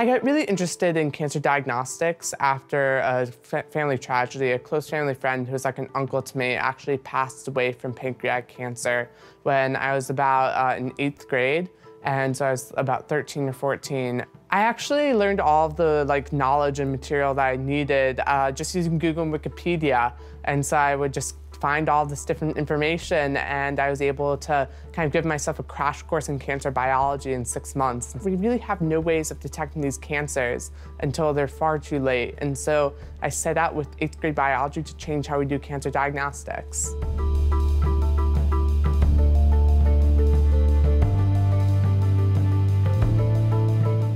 I got really interested in cancer diagnostics after a family tragedy. A close family friend who was like an uncle to me actually passed away from pancreatic cancer when I was about uh, in eighth grade. And so I was about 13 or 14. I actually learned all of the like knowledge and material that I needed uh, just using Google and Wikipedia. And so I would just find all this different information and I was able to kind of give myself a crash course in cancer biology in six months. We really have no ways of detecting these cancers until they're far too late. And so I set out with eighth grade biology to change how we do cancer diagnostics.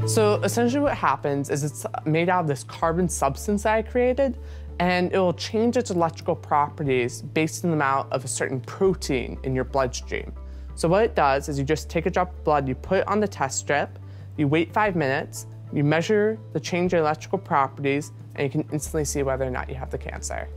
So essentially what happens is it's made out of this carbon substance that I created and it will change its electrical properties based on the amount of a certain protein in your bloodstream. So what it does is you just take a drop of blood, you put it on the test strip, you wait five minutes, you measure the change in electrical properties, and you can instantly see whether or not you have the cancer.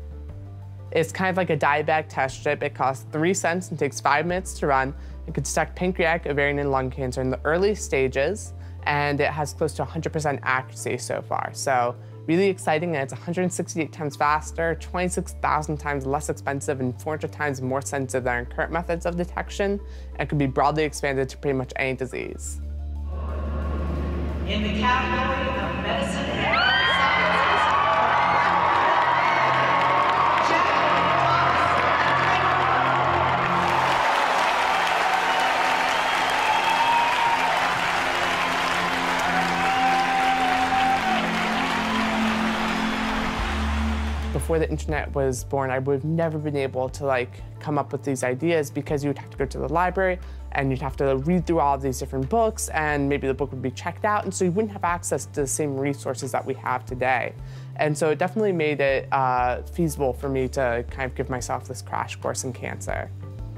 It's kind of like a diabetic test strip. It costs three cents and takes five minutes to run. It can detect pancreatic, ovarian, and lung cancer in the early stages, and it has close to 100% accuracy so far. So really exciting and it's 168 times faster, 26,000 times less expensive, and 400 times more sensitive than our current methods of detection, and could be broadly expanded to pretty much any disease. In the category of medicine before the internet was born, I would have never been able to like come up with these ideas because you would have to go to the library and you'd have to read through all of these different books and maybe the book would be checked out and so you wouldn't have access to the same resources that we have today. And so it definitely made it uh, feasible for me to kind of give myself this crash course in cancer.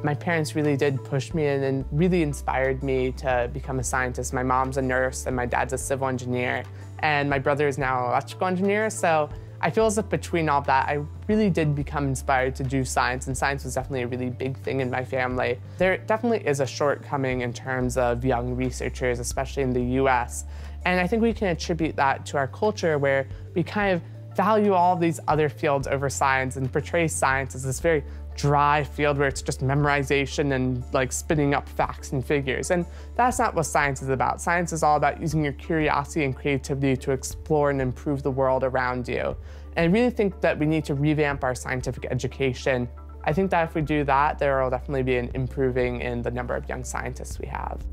My parents really did push me in and really inspired me to become a scientist. My mom's a nurse and my dad's a civil engineer and my brother is now an electrical engineer. So I feel as if between all that, I really did become inspired to do science, and science was definitely a really big thing in my family. There definitely is a shortcoming in terms of young researchers, especially in the US. And I think we can attribute that to our culture where we kind of value all these other fields over science and portray science as this very dry field where it's just memorization and like spinning up facts and figures. And that's not what science is about. Science is all about using your curiosity and creativity to explore and improve the world around you. And I really think that we need to revamp our scientific education. I think that if we do that, there will definitely be an improving in the number of young scientists we have.